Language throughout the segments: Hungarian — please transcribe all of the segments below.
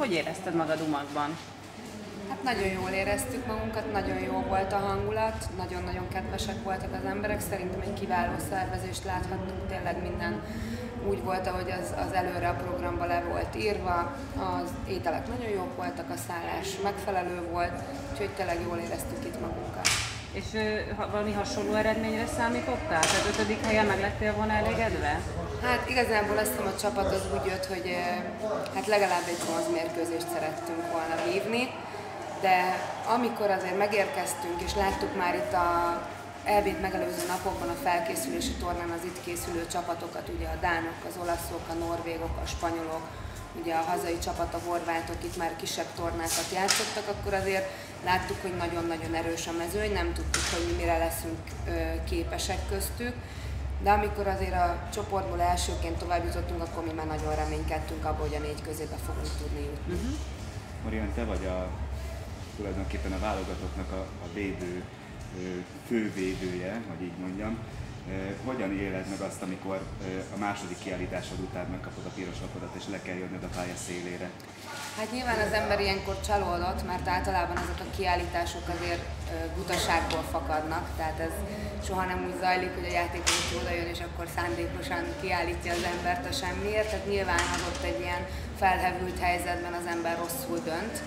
hogy érezted magad Umagban? Hát nagyon jól éreztük magunkat, nagyon jó volt a hangulat, nagyon-nagyon kedvesek voltak az emberek, szerintem egy kiváló szervezést láthattunk, tényleg minden úgy volt, ahogy az, az előre a programba le volt írva, az ételek nagyon jók voltak, a szállás megfelelő volt, úgyhogy tényleg jól éreztük itt magunkat. És ha valami hasonló eredményre számítottál? Tehát ötödik helyen meg lettél volna elégedve? Hát igazából azt hiszem a csapat az úgy jött, hogy hát legalább egy bronz mérkőzést szerettünk volna vívni, de amikor azért megérkeztünk és láttuk már itt a elvét megelőző napokban a felkészülési tornán az itt készülő csapatokat, ugye a dánok, az olaszok, a norvégok, a spanyolok, ugye a hazai csapat, a horvátok itt már kisebb tornákat játszottak, akkor azért láttuk, hogy nagyon-nagyon erős a mezőny, nem tudtuk, hogy mi mire leszünk képesek köztük, de amikor azért a csoportból elsőként tovább jutottunk, akkor mi már nagyon reménykedtünk abban, hogy a négy közébe fogunk tudni jutni. Uh-huh. Marian, te vagy a tulajdonképpen a válogatottnak a, a védő, fővédője, hogy így mondjam. Hogyan éled meg azt, amikor a második kiállításod után megkapod a piros lapodat, és le kell jönnöd a pálya szélére? Hát nyilván az ember ilyenkor csalódott, mert általában azok a kiállítások azért butaságból fakadnak, tehát ez soha nem úgy zajlik, hogy a játékos oda jön, és akkor szándékosan kiállítja az embert a semmiért, tehát nyilván az ott egy ilyen felhevült helyzetben az ember rosszul dönt,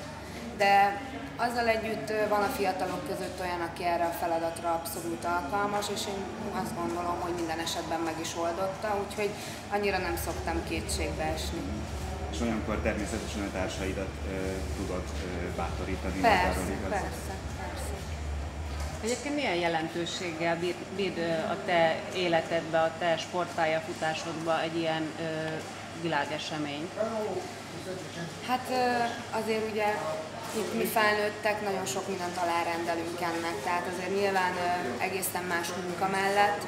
de azzal együtt van a fiatalok között olyan, aki erre a feladatra abszolút alkalmas, és én azt gondolom, hogy minden esetben meg is oldotta, úgyhogy annyira nem szoktam kétségbe esni. És olyankor természetesen a társaidat e, tudod e, bátorítani? Persze, persze, persze. Egyébként milyen jelentőséggel bír, bír a te életedbe, a te sportpályafutásodba egy ilyen ö, világesemény? Hát azért ugye itt mi felnőttek nagyon sok mindent alárendelünk ennek, tehát azért nyilván egészen más munka mellett,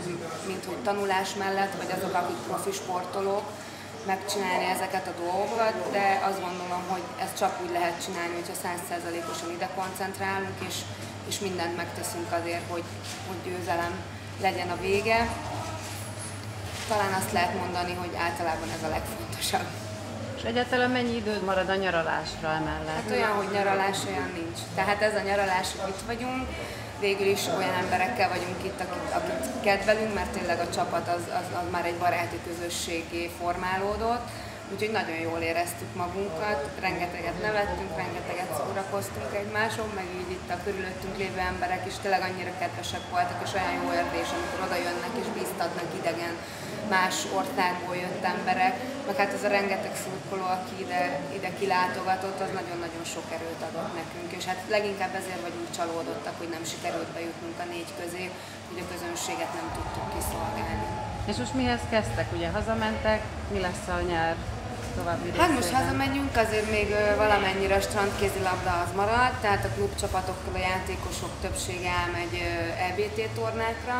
mint hogy tanulás mellett, vagy azok, akik profi sportolók, megcsinálni ezeket a dolgokat, de azt gondolom, hogy ezt csak úgy lehet csinálni, hogyha százszerzalékosan ide koncentrálunk, és, és mindent megteszünk azért, hogy, hogy győzelem legyen a vége. Talán azt lehet mondani, hogy általában ez a legfontosabb. És egyáltalán mennyi időd marad a nyaralásra emellett? Hát olyan, hogy nyaralás olyan nincs. Tehát ez a nyaralás, hogy itt vagyunk, végül is olyan emberekkel vagyunk itt, akit, akit kedvelünk, mert tényleg a csapat az, az, az már egy baráti közösségé formálódott, úgyhogy nagyon jól éreztük magunkat, rengeteget nevettünk, rengeteget szórakoztunk egymáson, meg így itt a körülöttünk lévő emberek is tényleg annyira kedvesek voltak, és olyan jó érzés, amikor oda jönnek és bíztatnak idegen más országból jött emberek, meg hát ez a rengeteg szurkoló, aki ide, ide kilátogatott, az nagyon-nagyon sok erőt adott nekünk, és hát leginkább ezért vagyunk csalódottak, hogy nem sikerült bejutnunk a négy közé, hogy a közönséget nem tudtuk kiszolgálni. És most mihez kezdtek? Ugye hazamentek, mi lesz a nyár további Hát most hazamegyünk, azért még valamennyire a strandkézilabda az marad, tehát a klubcsapatokkal a játékosok többsége elmegy EBT tornákra,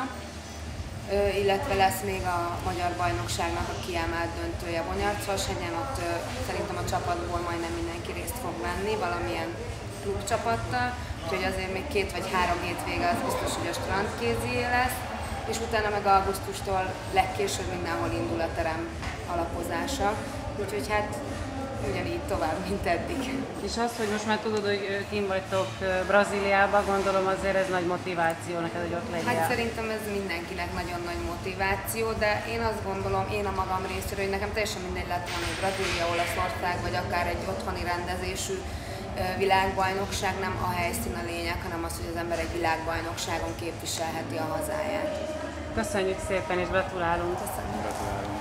illetve lesz még a Magyar Bajnokságnak a kiemelt döntője Bonyarcvashegyen, ott szerintem a csapatból majdnem mindenki részt fog venni, valamilyen klubcsapattal, úgyhogy azért még két vagy három hétvége az biztos, hogy a strandkézi lesz, és utána meg augusztustól legkésőbb mindenhol indul a terem alapozása, úgyhogy hát ugyanígy tovább, mint eddig. És azt, hogy most már tudod, hogy kim vagytok Brazíliában, gondolom azért ez nagy motiváció neked, hogy ott legyél. Hát szerintem ez mindenkinek nagyon nagy motiváció, de én azt gondolom, én a magam részéről, hogy nekem teljesen mindegy lett volna, hogy Brazília, Olaszország, vagy akár egy otthoni rendezésű világbajnokság, nem a helyszín a lényeg, hanem az, hogy az ember egy világbajnokságon képviselheti a hazáját. Köszönjük szépen, és gratulálunk! Köszönjük. Gratulálunk.